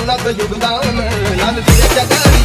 ਨਦ ਯੁਗਦਾਨ ਨਾਲ ਜਗ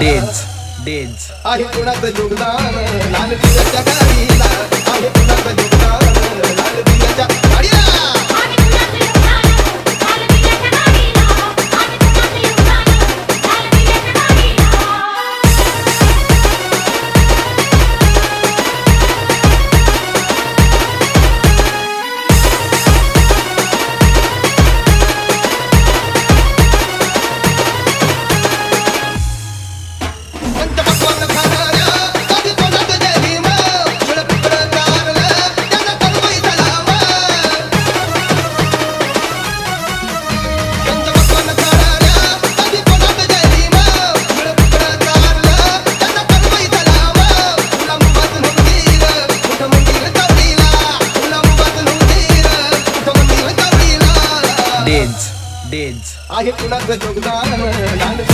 days days आहे कुणाचं योगदान लाल दिव्याच्या गाडीला आहे कुणाचं योगदान लाल दिव्याच्या गाडीला ಆಗಿತ್ತು ನನ್ನ ಜಗದಾನ ಯಾರು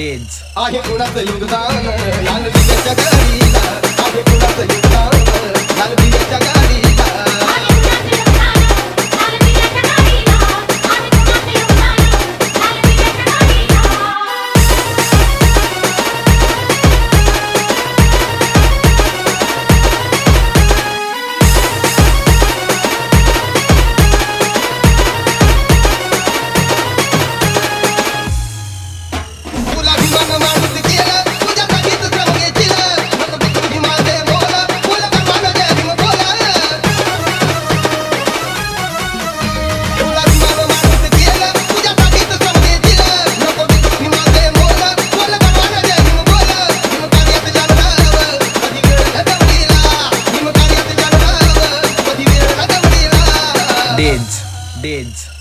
डेज आहे कुणाचं योगदान लाल बियाच्या गाडीला. आहे कुणाचं योगदान लाल बियाच्या गाडीला.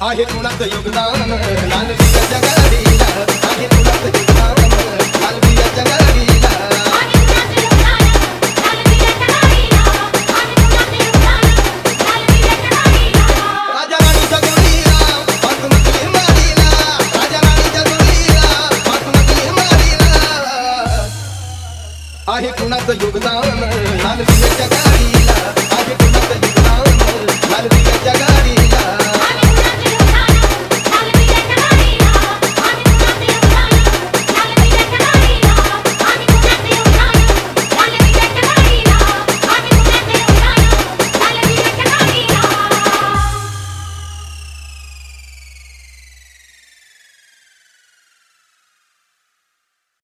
आहे कुणाचं योगदान लाल। बिया जगाडीला आहे कुणाचं योगदान लाल बिया जगाडीला आहे कुणाचं योगदान लाल बिया जगाडीला आहे कुणाचं योगदान लाल बिया जगाडीला